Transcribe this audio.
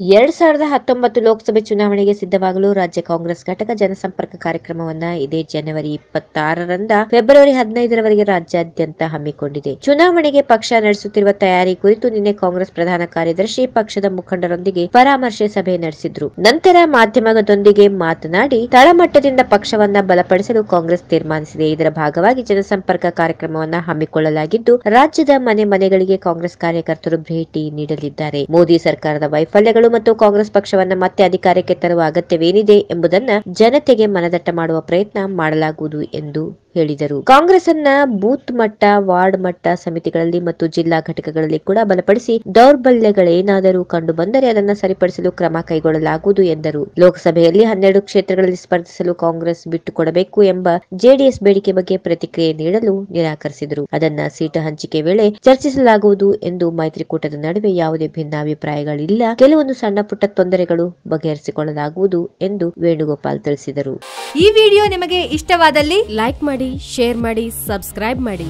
ಎರಡ್ ಸಾವಿರದ ಹತ್ತೊಂಬತ್ತು ಲೋಕಸಭೆ ಚುನಾವಣೆಗೆ ಸಿದ್ಧವಾಗಲು ರಾಜ್ಯ ಕಾಂಗ್ರೆಸ್ ಘಟಕ ಜನಸಂಪರ್ಕ ಕಾರ್ಯಕ್ರಮವನ್ನ ಇದೇ ಜನವರಿ ಇಪ್ಪತ್ತಾರರಿಂದ ಫೆಬ್ರವರಿ ಹದಿನೈದರವರೆಗೆ ರಾಜ್ಯಾದ್ಯಂತ ಹಮ್ಮಿಕೊಂಡಿದೆ. ಚುನಾವಣೆಗೆ ಪಕ್ಷ ನಡೆಸುತ್ತಿರುವ ತಯಾರಿ ಕುರಿತು ನಿನ್ನೆ ಕಾಂಗ್ರೆಸ್ ಪ್ರಧಾನ ಕಾರ್ಯದರ್ಶಿ ಪಕ್ಷದ ಮುಖಂಡರೊಂದಿಗೆ ಪರಾಮರ್ಶೆ ಸಭೆ ನಡೆಸಿದ್ರು. ನಂತರ ಮಾಧ್ಯಮದೊಂದಿಗೆ ಮಾತನಾಡಿ, ತಳಮಟ್ಟದಿಂದ ಪಕ್ಷವನ್ನ ಬಲಪಡಿಸಲು ಕಾಂಗ್ರೆಸ್ ತೀರ್ಮಾನಿಸಿದೆ. ಇದರ ಭಾಗವಾಗಿ ಜನಸಂಪರ್ಕ ಕಾರ್ಯಕ್ರಮವನ್ನ ಹಮ್ಮಿಕೊಳ್ಳಲಾಗಿದ್ದು, ರಾಜ್ಯದ ಮನೆ ಮನೆಗಳಿಗೆ ಕಾಂಗ್ರೆಸ್ ಕಾರ್ಯಕರ್ತರು ಭೇಟಿ ನೀಡಲಿದ್ದಾರೆ. ಮೋದಿ ಸರ್ಕಾರದ ವೈಫಲ್ಯಗಳು ಮತ್ತು ಕಾಂಗ್ರೆಸ್ ಪಕ್ಷವನ್ನ ಮತ್ತೆ ಅಧಿಕಾರಕ್ಕೆ ತರುವ ಅಗತ್ಯವೇನಿದೆ ಎಂಬುದನ್ನ ಜನತೆಗೆ ಮನದಟ್ಟ ಮಾಡುವ ಪ್ರಯತ್ನ ಮಾಡಲಾಗುವುದು ಎಂದು ಹೇಳಿದರು. ಕಾಂಗ್ರೆಸ್ ಅನ್ನ ಬೂತ್ ಮಟ್ಟ, ವಾರ್ಡ್ ಮಟ್ಟ ಸಮಿತಿಗಳಲ್ಲಿ ಮತ್ತು ಜಿಲ್ಲಾ ಘಟಕಗಳಲ್ಲಿ ಕೂಡ ಬಲಪಡಿಸಿ ದೌರ್ಬಲ್ಯಗಳೇನಾದರೂ ಕಂಡು ಬಂದರೆ ಅದನ್ನು ಸರಿಪಡಿಸಲು ಕ್ರಮ ಕೈಗೊಳ್ಳಲಾಗುವುದು ಎಂದರು. ಲೋಕಸಭೆಯಲ್ಲಿ ಹನ್ನೆರಡು ಕ್ಷೇತ್ರಗಳಲ್ಲಿ ಸ್ಪರ್ಧಿಸಲು ಕಾಂಗ್ರೆಸ್ ಬಿಟ್ಟುಕೊಡಬೇಕು ಎಂಬ ಜೆಡಿಎಸ್ ಬೇಡಿಕೆ ಬಗ್ಗೆ ಪ್ರತಿಕ್ರಿಯೆ ನೀಡಲು ನಿರಾಕರಿಸಿದರು. ಅದನ್ನ ಸೀಟು ಹಂಚಿಕೆ ವೇಳೆ ಚರ್ಚಿಸಲಾಗುವುದು ಎಂದು ಮೈತ್ರಿಕೂಟದ ನಡುವೆ ಯಾವುದೇ ಭಿನ್ನಾಭಿಪ್ರಾಯಗಳಿಲ್ಲ. ಕೆಲವೊಂದು ಸಣ್ಣ ಪುಟ್ಟ ತೊಂದರೆಗಳು ಬಗೆಹರಿಸಿಕೊಳ್ಳಲಾಗುವುದು ಎಂದು ವೇಣುಗೋಪಾಲ್ ತಿಳಿಸಿದರು. ಈ ವಿಡಿಯೋ ನಿಮಗೆ ಇಷ್ಟವಾದಲ್ಲಿ ಲೈಕ್ ಮಾಡಿ ಶೇರ್ ಮಾಡಿ ಸಬ್ಸ್ಕ್ರೈಬ್ ಮಾಡಿ.